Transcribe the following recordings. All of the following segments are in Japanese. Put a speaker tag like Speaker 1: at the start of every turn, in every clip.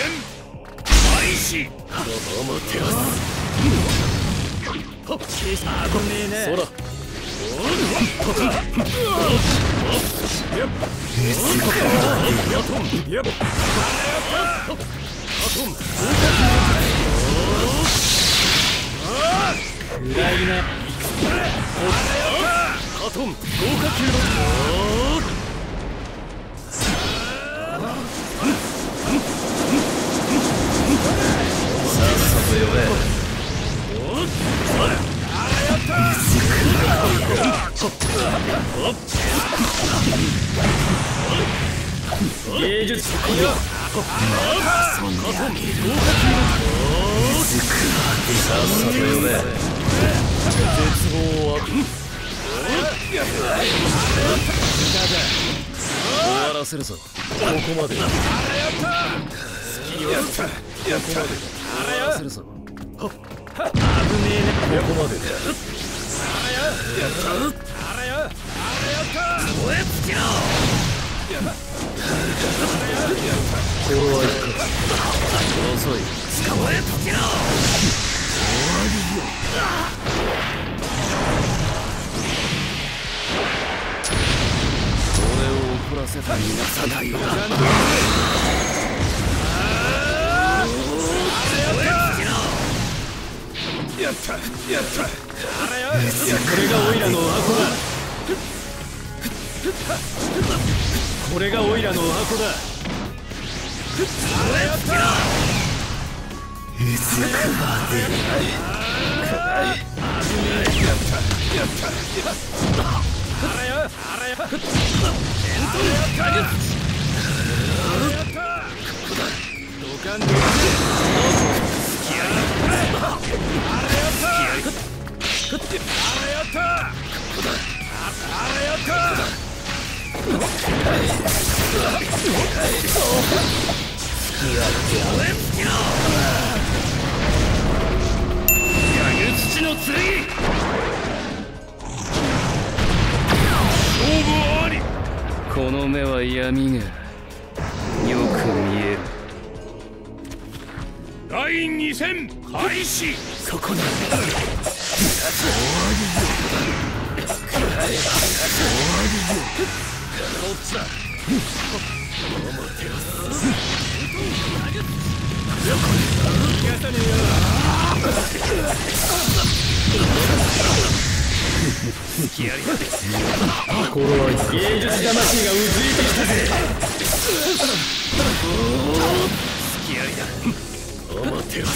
Speaker 1: 戦開始
Speaker 2: アマテラス
Speaker 3: 危ねえね
Speaker 2: そら
Speaker 3: 暗いね
Speaker 2: カトン豪華級の
Speaker 3: 芸術
Speaker 2: そんなあげるさっさと呼べ絶望は終わらせるぞここまで好きにはここまで終わらせるぞここまで頃合いか遅い捕まえとけろ俺を怒らせた。
Speaker 3: これがオイラの箱だこれがオイラのお箱だ。
Speaker 1: うずくまでやった
Speaker 2: この目は闇がよく見える。
Speaker 1: 第二戦開始。
Speaker 2: そこだ頃合いか
Speaker 3: 芸術魂がうずいてきたぜ
Speaker 2: アマテラス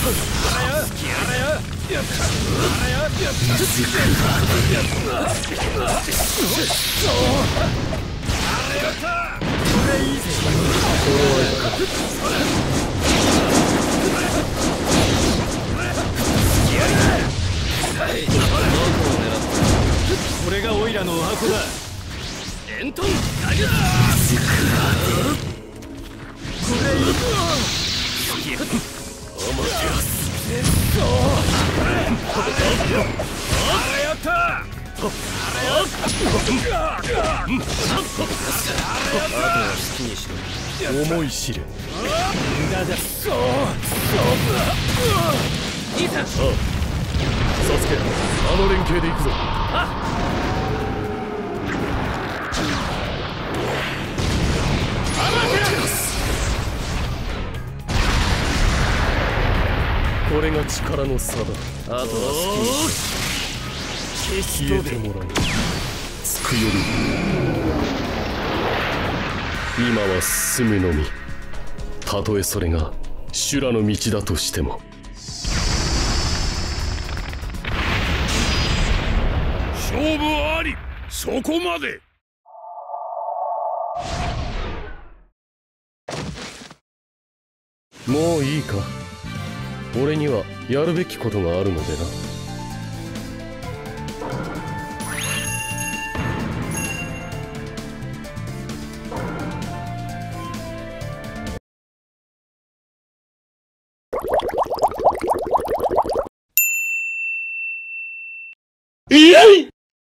Speaker 3: これがオイラのお箱だ
Speaker 2: エントンガギュアマテラスあとは好きにしろ思い知れ。
Speaker 1: これが力の差だ
Speaker 2: あとは好きにし
Speaker 1: 消えてもらうつくより今は進むのみ。たとえそれが修羅の道だとしても。勝負あり。そこまで。もういいか。俺にはやるべきことがあるのでな。you